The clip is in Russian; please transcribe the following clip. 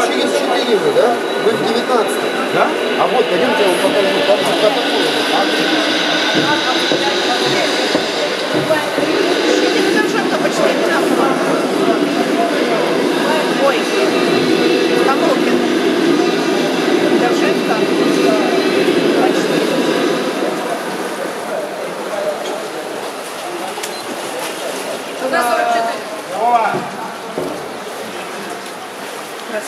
Еще есть 4 уже, да? Вы в 19 Professor